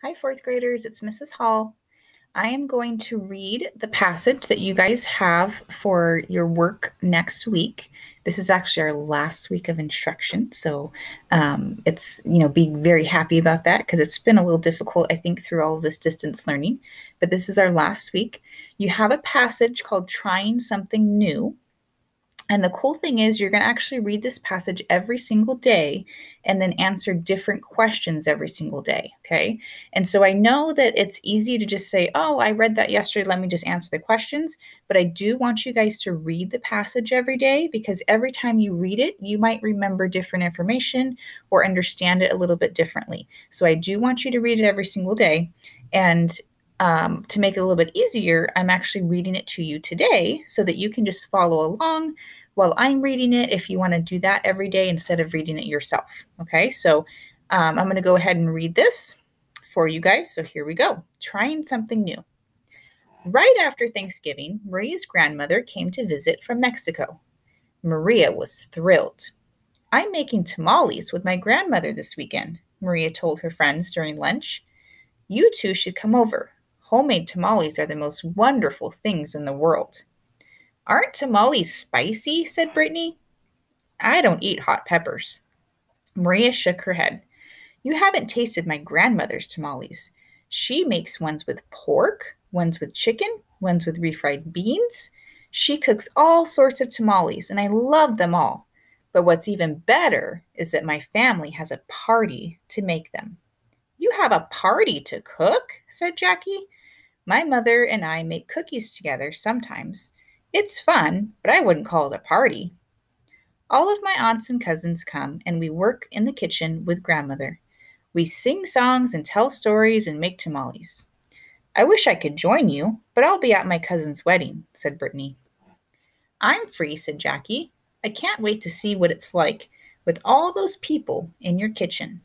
Hi, fourth graders, it's Mrs. Hall. I am going to read the passage that you guys have for your work next week. This is actually our last week of instruction, so um, it's, you know, be very happy about that because it's been a little difficult, I think, through all of this distance learning. But this is our last week. You have a passage called Trying Something New. And the cool thing is, you're going to actually read this passage every single day and then answer different questions every single day. Okay. And so I know that it's easy to just say, oh, I read that yesterday. Let me just answer the questions. But I do want you guys to read the passage every day because every time you read it, you might remember different information or understand it a little bit differently. So I do want you to read it every single day. And um, to make it a little bit easier, I'm actually reading it to you today so that you can just follow along while I'm reading it if you want to do that every day instead of reading it yourself. Okay, so um, I'm going to go ahead and read this for you guys. So here we go trying something new. Right after Thanksgiving, Maria's grandmother came to visit from Mexico. Maria was thrilled. I'm making tamales with my grandmother this weekend, Maria told her friends during lunch. You two should come over. Homemade tamales are the most wonderful things in the world. Aren't tamales spicy? said Brittany. I don't eat hot peppers. Maria shook her head. You haven't tasted my grandmother's tamales. She makes ones with pork, ones with chicken, ones with refried beans. She cooks all sorts of tamales, and I love them all. But what's even better is that my family has a party to make them. You have a party to cook? said Jackie. My mother and I make cookies together sometimes. It's fun, but I wouldn't call it a party. All of my aunts and cousins come, and we work in the kitchen with grandmother. We sing songs and tell stories and make tamales. I wish I could join you, but I'll be at my cousin's wedding, said Brittany. I'm free, said Jackie. I can't wait to see what it's like with all those people in your kitchen.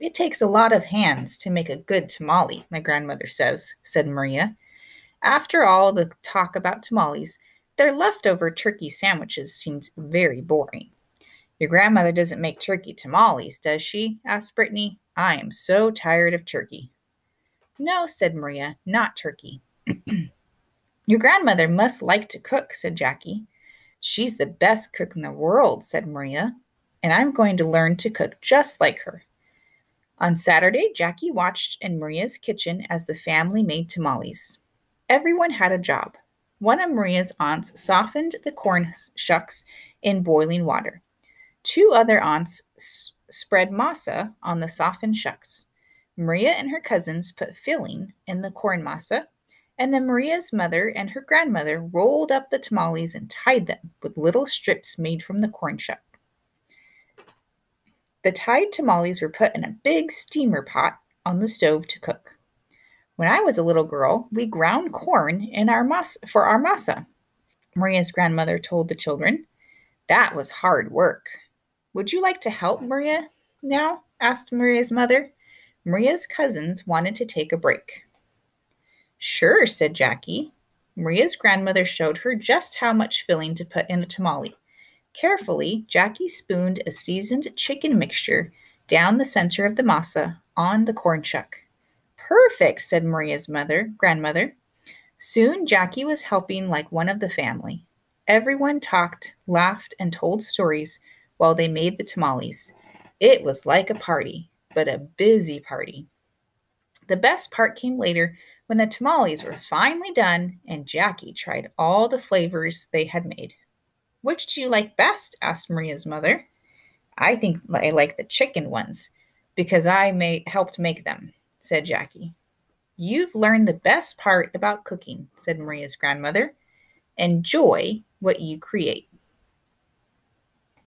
It takes a lot of hands to make a good tamale, my grandmother says, said Maria. After all the talk about tamales, their leftover turkey sandwiches seemed very boring. Your grandmother doesn't make turkey tamales, does she? asked Brittany. I am so tired of turkey. No, said Maria, not turkey. Your grandmother must like to cook, said Jackie. She's the best cook in the world, said Maria, and I'm going to learn to cook just like her. On Saturday, Jackie watched in Maria's kitchen as the family made tamales. Everyone had a job. One of Maria's aunts softened the corn shucks in boiling water. Two other aunts s- spread masa on the softened shucks. Maria and her cousins put filling in the corn masa, and then Maria's mother and her grandmother rolled up the tamales and tied them with little strips made from the corn shuck. The tied tamales were put in a big steamer pot on the stove to cook. When I was a little girl, we ground corn in our mas- for our masa. Maria's grandmother told the children. That was hard work. Would you like to help Maria now? asked Maria's mother. Maria's cousins wanted to take a break. Sure, said Jackie. Maria's grandmother showed her just how much filling to put in a tamale. Carefully, Jackie spooned a seasoned chicken mixture down the center of the masa on the corn shuck. Perfect, said Maria's mother, grandmother. Soon Jackie was helping like one of the family. Everyone talked, laughed, and told stories while they made the tamales. It was like a party, but a busy party. The best part came later when the tamales were finally done and Jackie tried all the flavors they had made. Which do you like best? asked Maria's mother. I think I like the chicken ones because I may, helped make them said Jackie. You've learned the best part about cooking, said Maria's grandmother. Enjoy what you create.